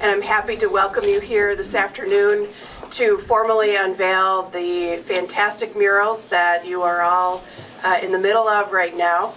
and I'm happy to welcome you here this afternoon to formally unveil the fantastic murals that you are all uh, in the middle of right now.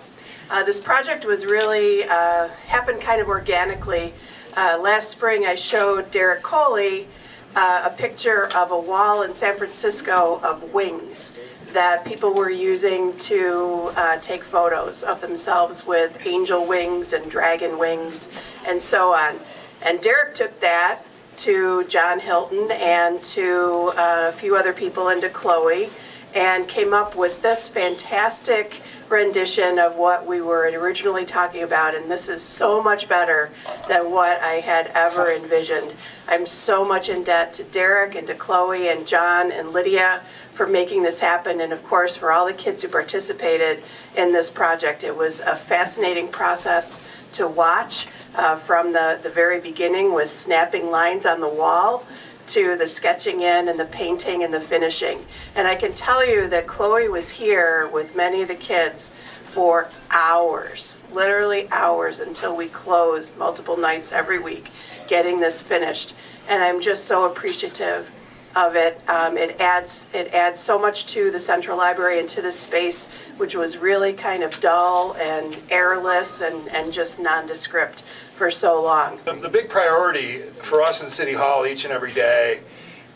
Uh, this project was really uh, happened kind of organically. Uh, last spring, I showed Derek Coley uh, a picture of a wall in San Francisco of wings that people were using to uh, take photos of themselves with angel wings and dragon wings and so on. And Derek took that to John Hilton and to uh, a few other people and to Chloe and came up with this fantastic rendition of what we were originally talking about. And this is so much better than what I had ever envisioned. I'm so much in debt to Derek and to Chloe and John and Lydia for making this happen, and of course for all the kids who participated in this project. It was a fascinating process to watch uh, from the, the very beginning with snapping lines on the wall to the sketching in and the painting and the finishing. And I can tell you that Chloe was here with many of the kids for hours, literally hours until we closed multiple nights every week getting this finished. And I'm just so appreciative of it. Um, it adds it adds so much to the central library and to this space, which was really kind of dull and airless and, and just nondescript for so long. The, the big priority for us in City Hall each and every day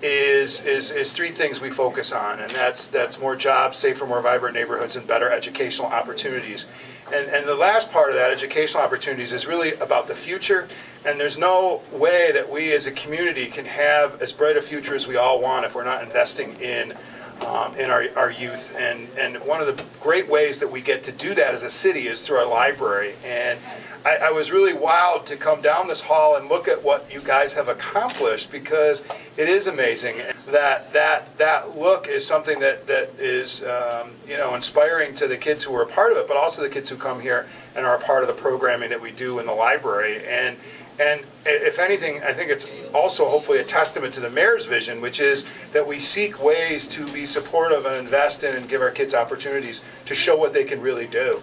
is, is, is three things we focus on, and that's, that's more jobs, safer, more vibrant neighborhoods, and better educational opportunities. And, and the last part of that, educational opportunities, is really about the future. And there's no way that we as a community can have as bright a future as we all want if we're not investing in um, in our, our youth. And, and one of the great ways that we get to do that as a city is through our library. And I, I, was really wild to come down this hall and look at what you guys have accomplished because it is amazing that that that look is something that that is um, you know inspiring to the kids who are a part of it, but also the kids who come here and are a part of the programming that we do in the library. And and if anything, I think it's also hopefully a testament to the mayor's vision, which is that we seek ways to be supportive and invest in and give our kids opportunities to show what they can really do.